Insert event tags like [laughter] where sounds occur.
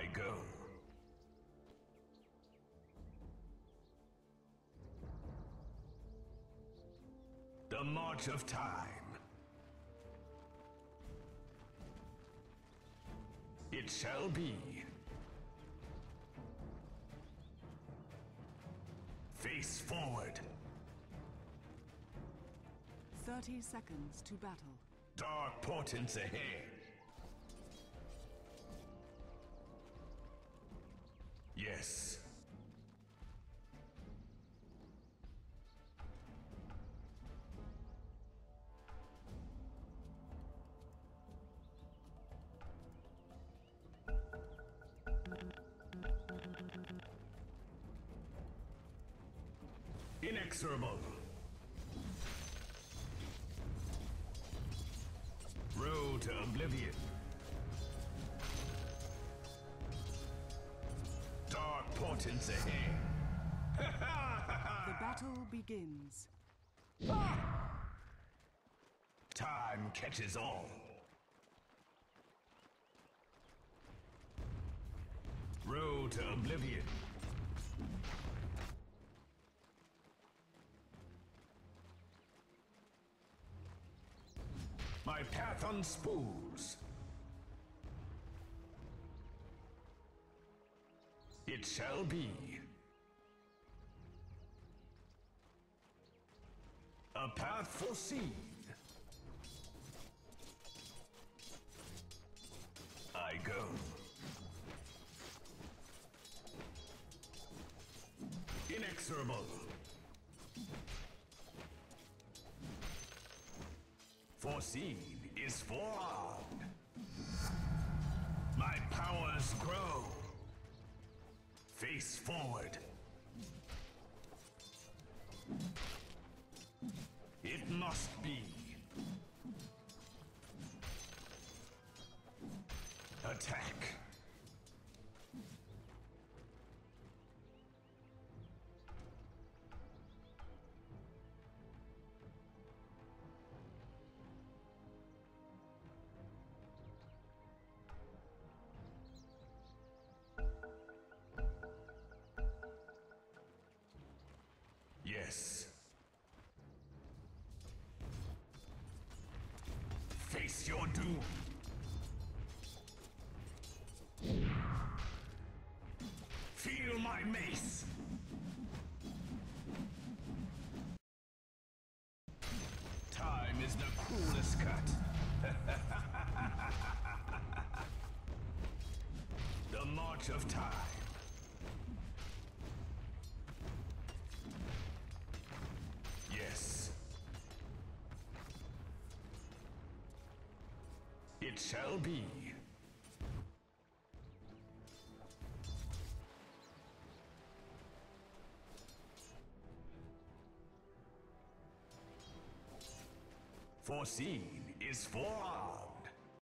I go. The march of time. It shall be. Face forward. 30 seconds to battle. Dark portents ahead. Inexorable. Road to oblivion. Dark portents ahead. [laughs] The battle begins. Time catches all. Road to oblivion. My path unspools. It shall be. A path foreseen. I go. Inexorable. Foreseen is forearmed. My powers grow. Face forward. It must be. Attack. Yes. Face your doom. Feel my mace. Time is the cruelest cut. [laughs] the march of time. Yes. It shall be. Foreseen is forearmed.